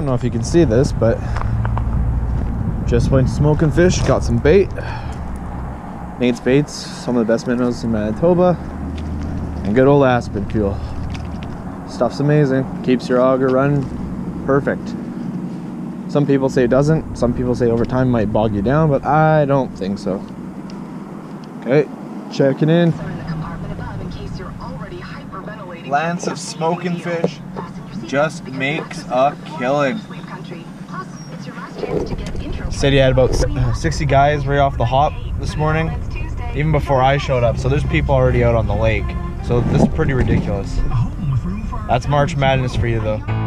Don't know if you can see this, but just went smoking fish, got some bait. Nate's Baits, some of the best minnows in Manitoba, and good old Aspen fuel. Stuff's amazing, keeps your auger running perfect. Some people say it doesn't, some people say over time might bog you down, but I don't think so. Okay, checking in. Lance of smoking fish just makes a killing. Said he had about uh, 60 guys right off the hop this morning, even before I showed up. So there's people already out on the lake. So this is pretty ridiculous. That's March Madness for you though.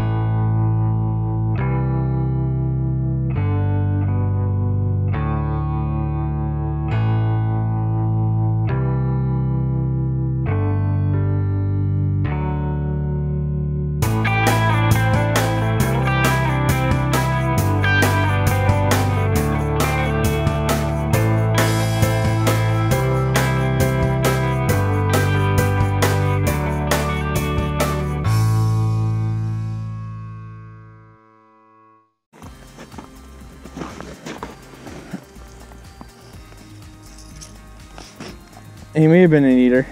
He may have been an eater.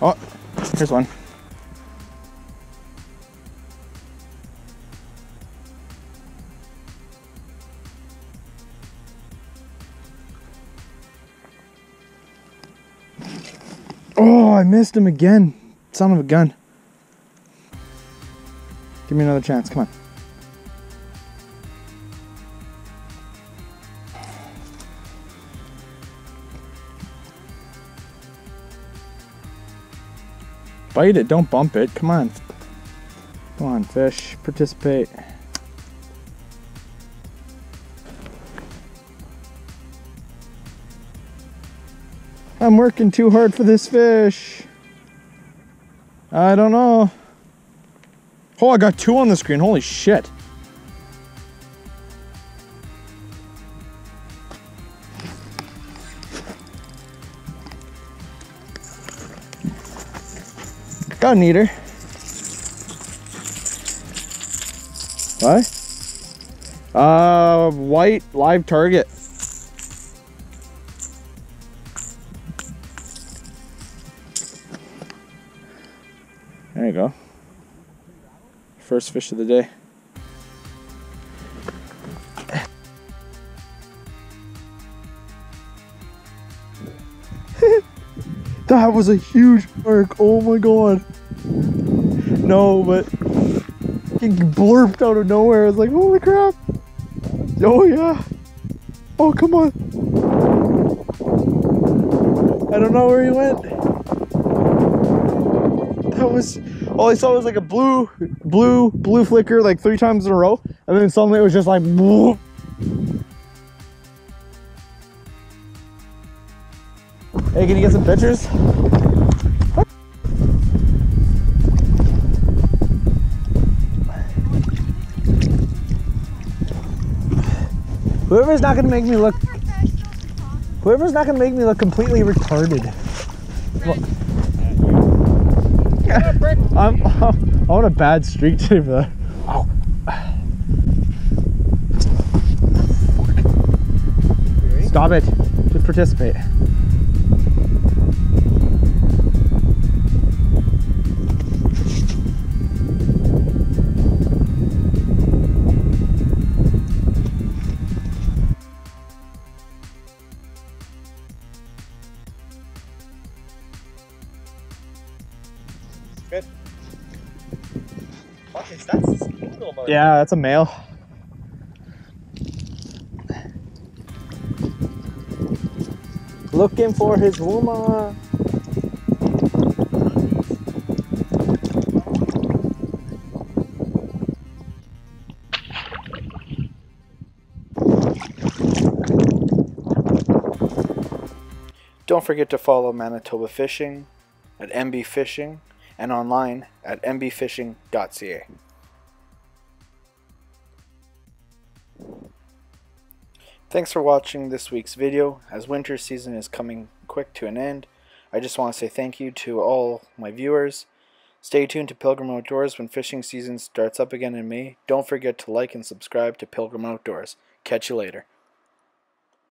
Oh, here's one. Oh, I missed him again. Son of a gun. Give me another chance. Come on. Bite it, don't bump it. Come on. Come on, fish. Participate. I'm working too hard for this fish. I don't know. Oh, I got two on the screen. Holy shit. Got an eater. What? Uh, white live target. There you go. First fish of the day. that was a huge mark. Oh my god. No, but he blurped out of nowhere. I was like, holy crap. Oh yeah. Oh come on. I don't know where he went. That was all I saw was like a blue, blue, blue flicker like three times in a row, and then suddenly it was just like. Hey, can you get some pictures? Whoever's not gonna make me look Whoever's not gonna make me look completely retarded. I'm, I'm on a bad streak today for that. Oh. Stop it. Just participate. Fucking that's a skinny little. Yeah, that's a male. Looking for his woman. Don't forget to follow Manitoba Fishing at MB Fishing and online at mbfishing.ca. Thanks for watching this week's video. As winter season is coming quick to an end, I just want to say thank you to all my viewers. Stay tuned to Pilgrim Outdoors when fishing season starts up again in May. Don't forget to like and subscribe to Pilgrim Outdoors. Catch you later.